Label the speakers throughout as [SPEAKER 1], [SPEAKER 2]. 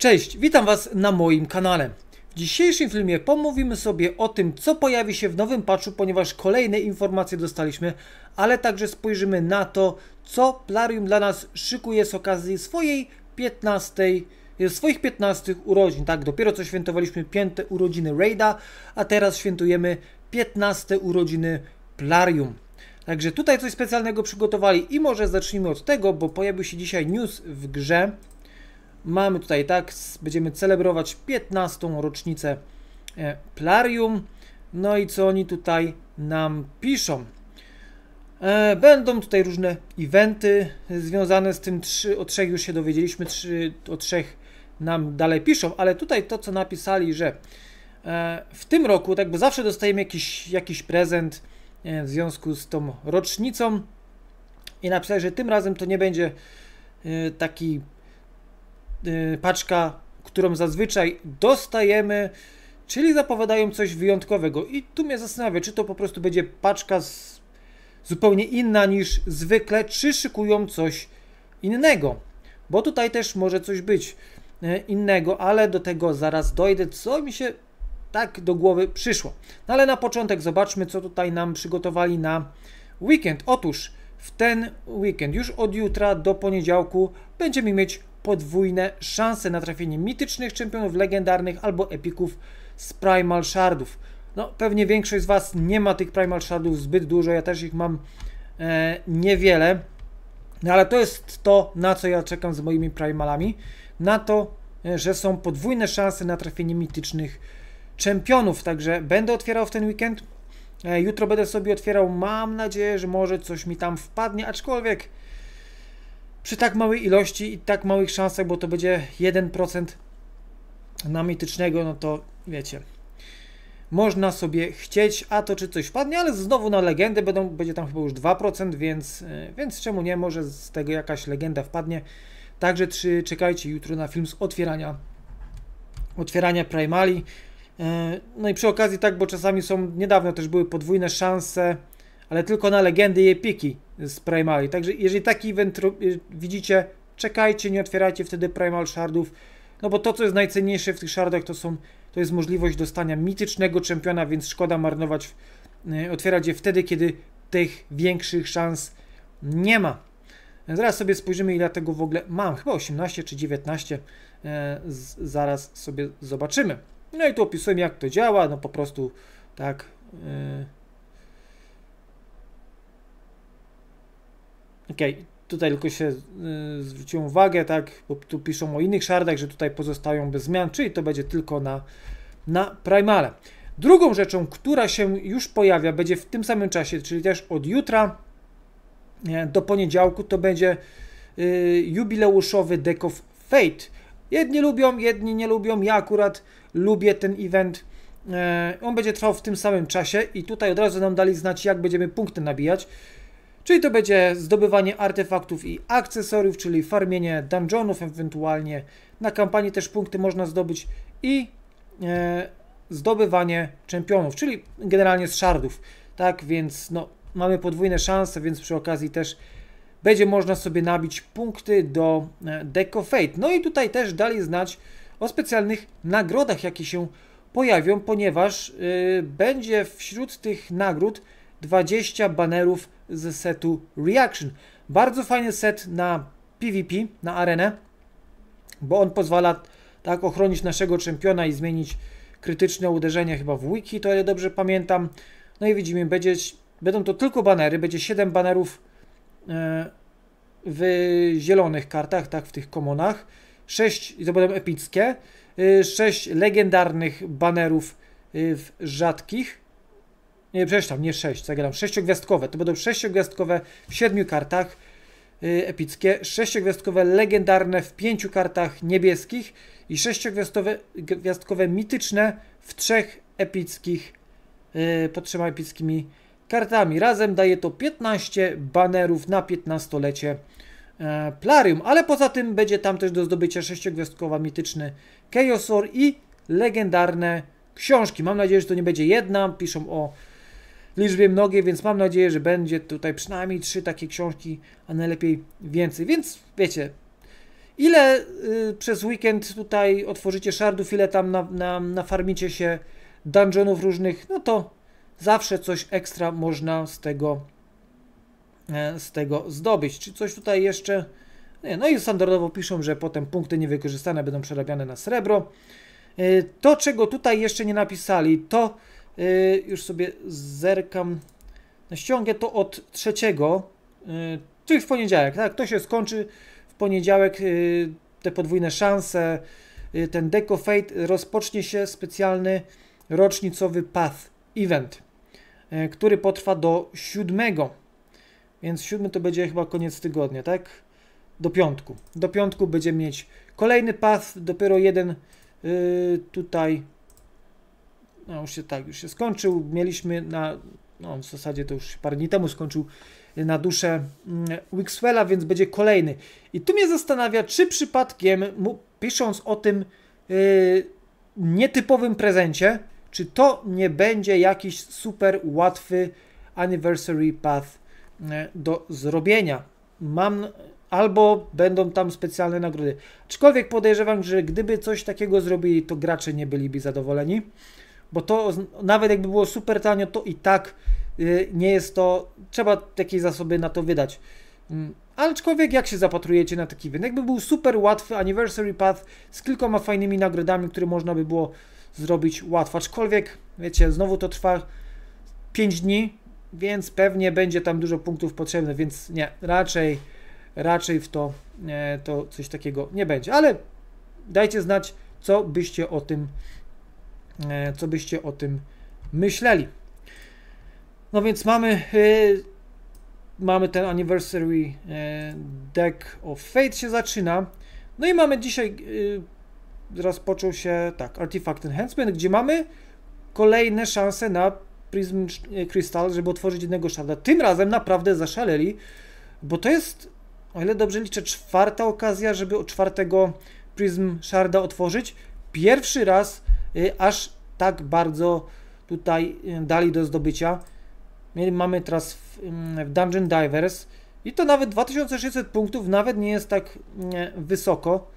[SPEAKER 1] Cześć, witam Was na moim kanale. W dzisiejszym filmie pomówimy sobie o tym, co pojawi się w nowym patchu, ponieważ kolejne informacje dostaliśmy, ale także spojrzymy na to, co Plarium dla nas szykuje z okazji swojej 15 swoich 15 urodzin, tak? Dopiero co świętowaliśmy piąte urodziny Raida, a teraz świętujemy 15 urodziny Plarium. Także tutaj coś specjalnego przygotowali i może zacznijmy od tego, bo pojawił się dzisiaj news w grze. Mamy tutaj tak, będziemy celebrować 15. rocznicę e, Plarium. No i co oni tutaj nam piszą? E, będą tutaj różne eventy związane z tym, trzy, o trzech już się dowiedzieliśmy, trzy, o trzech nam dalej piszą, ale tutaj to, co napisali, że e, w tym roku, tak, bo zawsze dostajemy jakiś, jakiś prezent w związku z tą rocznicą i napisali, że tym razem to nie będzie taki paczka, którą zazwyczaj dostajemy, czyli zapowiadają coś wyjątkowego. I tu mnie zastanawia, czy to po prostu będzie paczka z, zupełnie inna niż zwykle, czy szykują coś innego. Bo tutaj też może coś być y, innego, ale do tego zaraz dojdę, co mi się tak do głowy przyszło. No ale na początek zobaczmy, co tutaj nam przygotowali na weekend. Otóż w ten weekend, już od jutra do poniedziałku, będziemy mieć podwójne szanse na trafienie mitycznych czempionów legendarnych albo epików z Primal Shardów. No, pewnie większość z Was nie ma tych Primal Shardów zbyt dużo, ja też ich mam e, niewiele, no ale to jest to, na co ja czekam z moimi Primalami, na to, e, że są podwójne szanse na trafienie mitycznych czempionów, także będę otwierał w ten weekend. E, jutro będę sobie otwierał, mam nadzieję, że może coś mi tam wpadnie, aczkolwiek przy tak małej ilości i tak małych szansach, bo to będzie 1% na mitycznego, no to wiecie. Można sobie chcieć, a to czy coś wpadnie, ale znowu na legendę będą, będzie tam chyba już 2%, więc, e, więc czemu nie, może z tego jakaś legenda wpadnie. Także czy, czekajcie jutro na film z otwierania, otwierania Primali. E, no i przy okazji tak, bo czasami są, niedawno też były podwójne szanse, ale tylko na legendy i epiki z Primali. Także jeżeli taki event y, widzicie, czekajcie, nie otwierajcie wtedy Primal Shardów, no bo to, co jest najcenniejsze w tych shardach, to, są, to jest możliwość dostania mitycznego czempiona, więc szkoda marnować, y, otwierać je wtedy, kiedy tych większych szans nie ma. Zaraz sobie spojrzymy, ile tego w ogóle mam. Chyba 18 czy 19. E, z, zaraz sobie zobaczymy. No i tu opisuję, jak to działa. No po prostu tak. E, Okej, okay. tutaj tylko się y, zwróciłem uwagę, tak, bo tu piszą o innych shardach, że tutaj pozostają bez zmian, czyli to będzie tylko na, na Primale. Drugą rzeczą, która się już pojawia, będzie w tym samym czasie, czyli też od jutra do poniedziałku, to będzie y, jubileuszowy Deck of Fate. Jedni lubią, jedni nie lubią. Ja akurat lubię ten event. E, on będzie trwał w tym samym czasie i tutaj od razu nam dali znać, jak będziemy punkty nabijać. Czyli to będzie zdobywanie artefaktów i akcesoriów, czyli farmienie dungeonów, ewentualnie na kampanii też punkty można zdobyć i e, zdobywanie czempionów, czyli generalnie z shardów. Tak, więc no, mamy podwójne szanse, więc przy okazji też będzie można sobie nabić punkty do e, Deco Fate. No i tutaj też dali znać o specjalnych nagrodach, jakie się pojawią, ponieważ y, będzie wśród tych nagród 20 banerów z setu Reaction. Bardzo fajny set na PvP, na arenę, bo on pozwala tak ochronić naszego czempiona i zmienić krytyczne uderzenie chyba w wiki, to ja dobrze pamiętam. No i widzimy, będzie, będą to tylko banery, będzie 7 banerów e, w zielonych kartach, tak, w tych komonach, 6, i to będą epickie, 6 e, legendarnych banerów e, w rzadkich, nie, przepraszam, nie 6, zagadam, sześciogwiazdkowe. To będą sześciogwiazdkowe w siedmiu kartach yy, epickie, sześciogwiazdkowe legendarne w pięciu kartach niebieskich i sześciogwiazdkowe gwiazdkowe mityczne w trzech epickich, yy, pod trzema epickimi kartami. Razem daje to 15 banerów na 15-lecie yy, Plarium, ale poza tym będzie tam też do zdobycia sześciogwiazdkowa mityczny Chaosor i legendarne książki. Mam nadzieję, że to nie będzie jedna. Piszą o liczbie mnogiej, więc mam nadzieję, że będzie tutaj przynajmniej trzy takie książki, a najlepiej więcej. Więc wiecie, Ile y, przez weekend tutaj otworzycie shardów, ile tam na, na, się dungeonów różnych, no to zawsze coś ekstra można z tego, e, z tego zdobyć. Czy coś tutaj jeszcze? Nie, no i standardowo piszą, że potem punkty niewykorzystane będą przerabiane na srebro. E, to, czego tutaj jeszcze nie napisali, to e, już sobie zerkam ściągę, to od trzeciego, czyli w poniedziałek, tak? To się skończy w poniedziałek, te podwójne szanse, ten Deco Fate, rozpocznie się specjalny rocznicowy Path Event. Który potrwa do 7. Więc 7 to będzie chyba koniec tygodnia, tak? Do piątku. Do piątku będziemy mieć kolejny path, dopiero jeden tutaj. No już się tak, już się skończył. Mieliśmy na, no w zasadzie to już parę dni temu skończył na duszę yy, Wixwella, więc będzie kolejny. I tu mnie zastanawia, czy przypadkiem, pisząc o tym yy, nietypowym prezencie, czy to nie będzie jakiś super łatwy anniversary path e, do zrobienia. Mam albo będą tam specjalne nagrody. Aczkolwiek podejrzewam, że gdyby coś takiego zrobili, to gracze nie byliby zadowoleni, bo to nawet jakby było super tanio, to i tak y, nie jest to, trzeba jakieś zasoby na to wydać. Mm, aczkolwiek jak się zapatrujecie na taki event? Jakby był super łatwy anniversary path z kilkoma fajnymi nagrodami, które można by było zrobić łatwo. Aczkolwiek, wiecie, znowu to trwa 5 dni, więc pewnie będzie tam dużo punktów potrzebnych, więc nie, raczej, raczej w to, nie, to coś takiego nie będzie. Ale dajcie znać, co byście o tym, e, co byście o tym myśleli. No więc mamy, yy, mamy ten anniversary yy, deck of fate się zaczyna. No i mamy dzisiaj rozpoczął się, tak, Artifact Enhancement, gdzie mamy kolejne szanse na Prism Crystal, żeby otworzyć jednego sharda. Tym razem naprawdę zaszaleli, bo to jest, o ile dobrze liczę, czwarta okazja, żeby od czwartego Prism Sharda otworzyć. Pierwszy raz aż tak bardzo tutaj y, dali do zdobycia. Mamy teraz w, y, w Dungeon Divers i to nawet 2600 punktów nawet nie jest tak y, wysoko.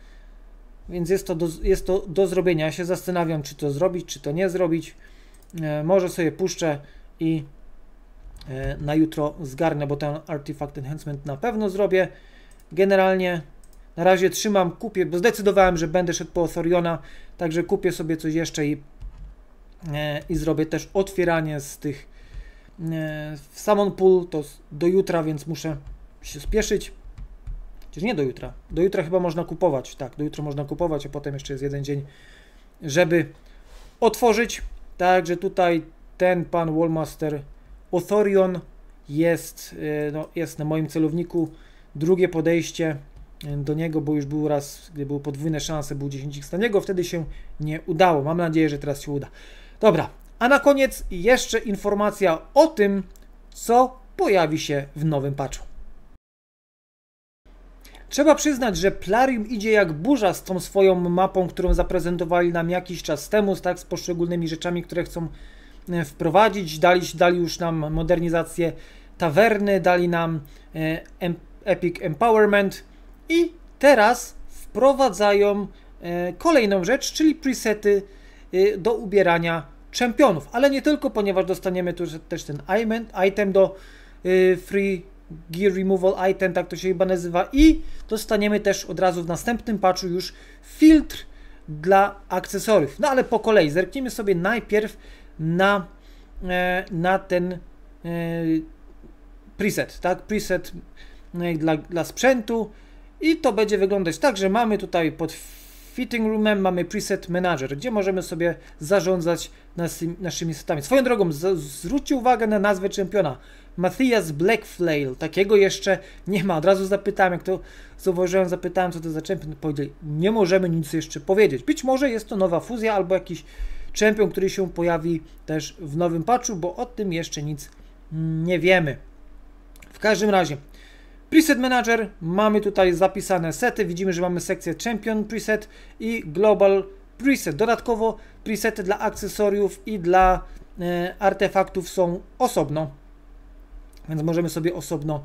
[SPEAKER 1] Więc jest to, do, jest to do zrobienia. Ja się zastanawiam, czy to zrobić, czy to nie zrobić. E, może sobie puszczę i na jutro zgarnę, bo ten Artifact Enhancement na pewno zrobię. Generalnie na razie trzymam, kupię, bo zdecydowałem, że będę szedł po Thoriona, także kupię sobie coś jeszcze i, e, i zrobię też otwieranie z tych e, w Summon Pool, to do jutra, więc muszę się spieszyć. Chociaż nie do jutra. Do jutra chyba można kupować. Tak, do jutra można kupować, a potem jeszcze jest jeden dzień, żeby otworzyć. Także tutaj ten pan Wallmaster Othorion jest, e, no, jest na moim celowniku. Drugie podejście do niego, bo już był raz, gdy były podwójne szanse, był 10 z niego, wtedy się nie udało. Mam nadzieję, że teraz się uda. Dobra, a na koniec jeszcze informacja o tym, co pojawi się w nowym patchu. Trzeba przyznać, że Plarium idzie jak burza z tą swoją mapą, którą zaprezentowali nam jakiś czas temu, tak, z poszczególnymi rzeczami, które chcą e, wprowadzić. Dali, dali już nam modernizację tawerny, dali nam e, Epic Empowerment i teraz wprowadzają e, kolejną rzecz, czyli presety do ubierania czempionów. Ale nie tylko, ponieważ dostaniemy tu też ten item do free Gear Removal Item, tak to się chyba nazywa i dostaniemy też od razu w następnym patchu już filtr dla akcesoriów. No ale po kolei, zerknijmy sobie najpierw na, e, na ten e, preset, tak, preset e, dla, dla sprzętu i to będzie wyglądać tak, że mamy tutaj pod fitting roomem mamy preset manager, gdzie możemy sobie zarządzać naszymi setami. Swoją drogą, zwróćcie uwagę na nazwę czempiona. Matthias Blackflail, takiego jeszcze nie ma. Od razu zapytałem, jak to zauważyłem, zapytałem, co to za czempion. Powiedzieli, nie możemy nic jeszcze powiedzieć. Być może jest to nowa fuzja albo jakiś czempion, który się pojawi też w nowym patchu, bo o tym jeszcze nic nie wiemy. W każdym razie, Preset Manager, mamy tutaj zapisane sety, widzimy, że mamy sekcję Champion Preset i Global Preset. Dodatkowo presety dla akcesoriów i dla e, artefaktów są osobno. Więc możemy sobie osobno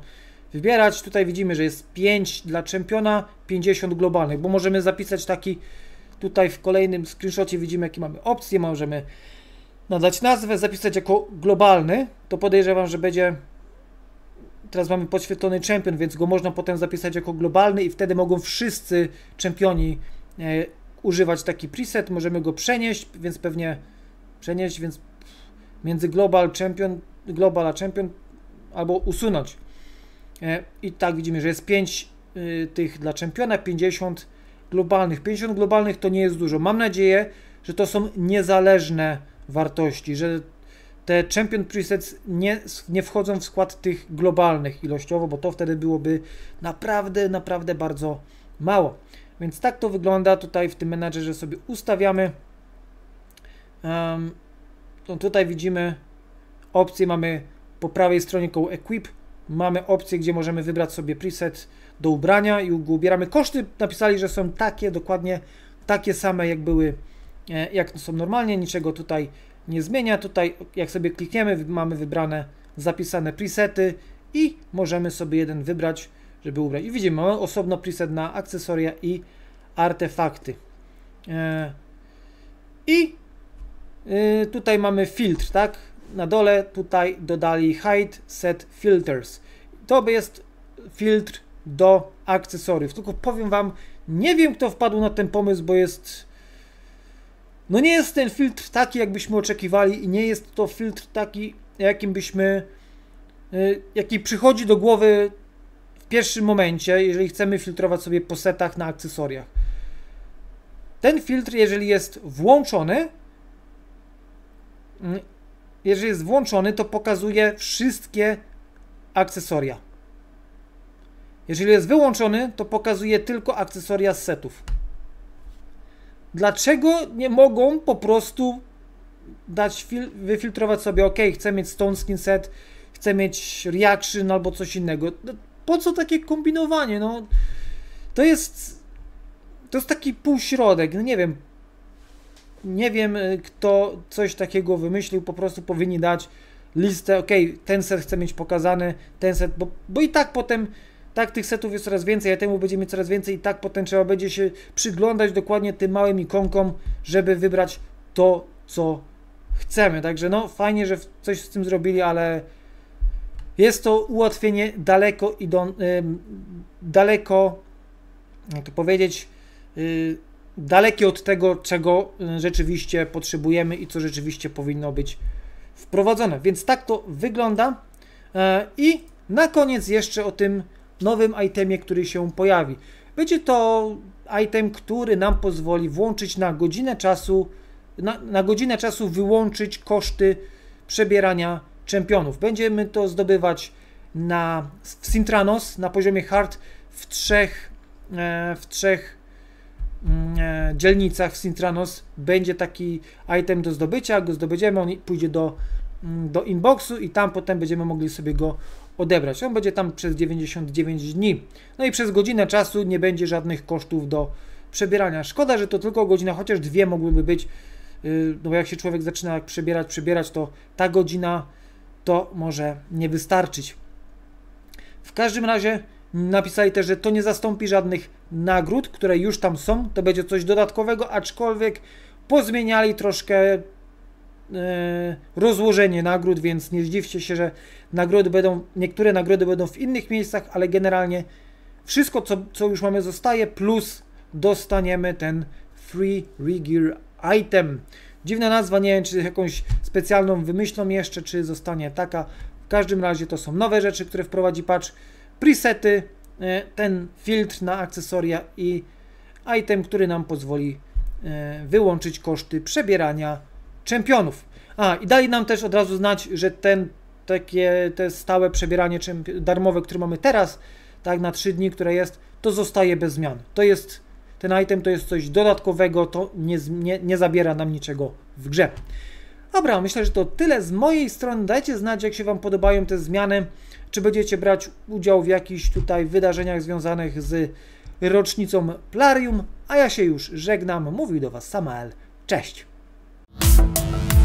[SPEAKER 1] wybierać. Tutaj widzimy, że jest 5 dla czempiona, 50 globalnych, bo możemy zapisać taki tutaj w kolejnym screenshocie. Widzimy jakie mamy opcje, możemy nadać nazwę, zapisać jako globalny, to podejrzewam, że będzie teraz mamy podświetlony czempion, więc go można potem zapisać jako globalny i wtedy mogą wszyscy czempioni e, używać taki preset, możemy go przenieść, więc pewnie przenieść, więc między global champion, global a champion albo usunąć. E, I tak widzimy, że jest 5 y, tych dla czempiona, 50 globalnych. 50 globalnych to nie jest dużo. Mam nadzieję, że to są niezależne wartości, że te champion presets nie, nie wchodzą w skład tych globalnych ilościowo, bo to wtedy byłoby naprawdę, naprawdę bardzo mało. Więc tak to wygląda tutaj w tym menadżerze sobie ustawiamy. Um, tutaj widzimy opcje, mamy po prawej stronie koło Equip, mamy opcję, gdzie możemy wybrać sobie preset do ubrania i ubieramy. Koszty napisali, że są takie, dokładnie takie same jak były, e, jak są normalnie, niczego tutaj nie zmienia. Tutaj jak sobie klikniemy, mamy wybrane, zapisane presety i możemy sobie jeden wybrać, żeby ubrać. I widzimy, mamy osobno preset na akcesoria i artefakty. E, I e, tutaj mamy filtr, tak? Na dole tutaj dodali hide set filters. To jest filtr do akcesoriów. Tylko powiem Wam, nie wiem kto wpadł na ten pomysł, bo jest no nie jest ten filtr taki, jakbyśmy oczekiwali i nie jest to filtr taki, jakim byśmy, y, jaki przychodzi do głowy w pierwszym momencie, jeżeli chcemy filtrować sobie po setach na akcesoriach. Ten filtr, jeżeli jest włączony, mm, jeżeli jest włączony, to pokazuje wszystkie akcesoria. Jeżeli jest wyłączony, to pokazuje tylko akcesoria z setów. Dlaczego nie mogą po prostu dać, wyfiltrować sobie, ok, chcę mieć Stone Skin Set, chcę mieć Reaction albo coś innego. No, po co takie kombinowanie? No, to jest to jest taki półśrodek, no nie wiem. Nie wiem, y, kto coś takiego wymyślił, po prostu powinni dać listę, ok, ten set chcę mieć pokazany, ten set, bo, bo i tak potem tak tych setów jest coraz więcej, a temu będzie mieć coraz więcej i tak potem trzeba będzie się przyglądać dokładnie tym małym ikonkom, żeby wybrać to, co chcemy. Także no fajnie, że coś z tym zrobili, ale jest to ułatwienie daleko idą, daleko, jak to powiedzieć, y, dalekie od tego, czego y, rzeczywiście potrzebujemy i co rzeczywiście powinno być wprowadzone. Więc tak to wygląda. E, I na koniec jeszcze o tym nowym itemie, który się pojawi. Będzie to item, który nam pozwoli włączyć na godzinę czasu, na, na godzinę czasu wyłączyć koszty przebierania czempionów. Będziemy to zdobywać na, w Sintranos na poziomie hard w trzech, e, w trzech mm, e, dzielnicach w Sintranos będzie taki item do zdobycia. Go zdobędziemy, on pójdzie do, mm, do inboxu i tam potem będziemy mogli sobie go odebrać. On będzie tam przez 99 dni. No i przez godzinę czasu nie będzie żadnych kosztów do przebierania. Szkoda, że to tylko godzina, chociaż dwie mogłyby być, y, no bo jak się człowiek zaczyna przebierać, przebierać, to ta godzina to może nie wystarczyć. W każdym razie napisali też, że to nie zastąpi żadnych nagród, które już tam są, to będzie coś dodatkowego, aczkolwiek pozmieniali troszkę rozłożenie nagród, więc nie zdziwcie się, że nagrody będą, niektóre nagrody będą w innych miejscach, ale generalnie wszystko, co, co już mamy, zostaje, plus dostaniemy ten Free Regear Item. Dziwna nazwa, nie wiem, czy jakąś specjalną wymyślą jeszcze, czy zostanie taka. W każdym razie to są nowe rzeczy, które wprowadzi patch. Presety, e, ten filtr na akcesoria i item, który nam pozwoli e, wyłączyć koszty przebierania czempionów. A, i dali nam też od razu znać, że ten takie te stałe przebieranie darmowe, które mamy teraz, tak, na 3 dni, które jest, to zostaje bez zmian. To jest, ten item to jest coś dodatkowego, to nie, nie, nie zabiera nam niczego w grze. Dobra, myślę, że to tyle z mojej strony. Dajcie znać, jak się Wam podobają te zmiany, czy będziecie brać udział w jakichś tutaj wydarzeniach związanych z rocznicą Plarium, a ja się już żegnam. Mówił do Was Samael. Cześć! Thank you.